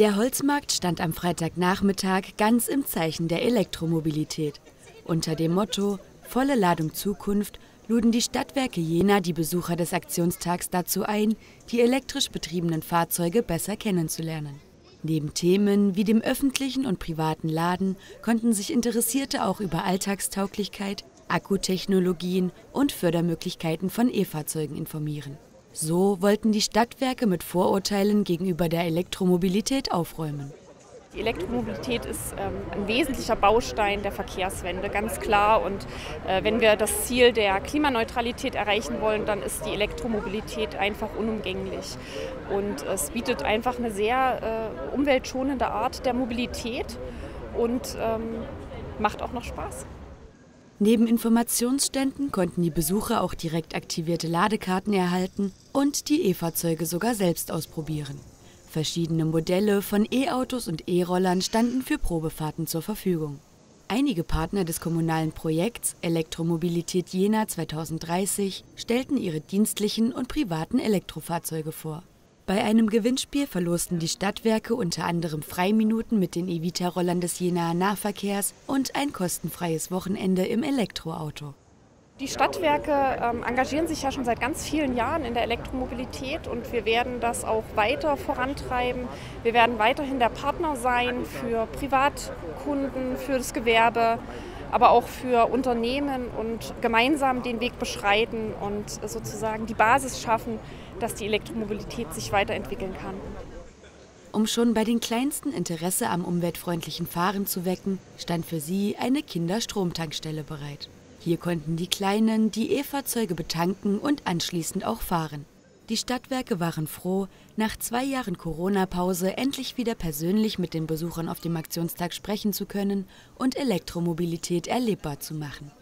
Der Holzmarkt stand am Freitagnachmittag ganz im Zeichen der Elektromobilität. Unter dem Motto Volle Ladung Zukunft luden die Stadtwerke Jena die Besucher des Aktionstags dazu ein, die elektrisch betriebenen Fahrzeuge besser kennenzulernen. Neben Themen wie dem öffentlichen und privaten Laden konnten sich Interessierte auch über Alltagstauglichkeit, Akkutechnologien und Fördermöglichkeiten von E-Fahrzeugen informieren. So wollten die Stadtwerke mit Vorurteilen gegenüber der Elektromobilität aufräumen. Die Elektromobilität ist ähm, ein wesentlicher Baustein der Verkehrswende, ganz klar. Und äh, wenn wir das Ziel der Klimaneutralität erreichen wollen, dann ist die Elektromobilität einfach unumgänglich. Und es bietet einfach eine sehr äh, umweltschonende Art der Mobilität und ähm, macht auch noch Spaß. Neben Informationsständen konnten die Besucher auch direkt aktivierte Ladekarten erhalten und die E-Fahrzeuge sogar selbst ausprobieren. Verschiedene Modelle von E-Autos und E-Rollern standen für Probefahrten zur Verfügung. Einige Partner des kommunalen Projekts Elektromobilität Jena 2030 stellten ihre dienstlichen und privaten Elektrofahrzeuge vor. Bei einem Gewinnspiel verlosten die Stadtwerke unter anderem Freiminuten mit den Evita-Rollern des Jenaer Nahverkehrs und ein kostenfreies Wochenende im Elektroauto. Die Stadtwerke ähm, engagieren sich ja schon seit ganz vielen Jahren in der Elektromobilität und wir werden das auch weiter vorantreiben. Wir werden weiterhin der Partner sein für Privatkunden, für das Gewerbe, aber auch für Unternehmen und gemeinsam den Weg beschreiten und sozusagen die Basis schaffen, dass die Elektromobilität sich weiterentwickeln kann. Um schon bei den kleinsten Interesse am umweltfreundlichen Fahren zu wecken, stand für sie eine Kinderstromtankstelle bereit. Hier konnten die Kleinen die E-Fahrzeuge betanken und anschließend auch fahren. Die Stadtwerke waren froh, nach zwei Jahren Corona-Pause endlich wieder persönlich mit den Besuchern auf dem Aktionstag sprechen zu können und Elektromobilität erlebbar zu machen.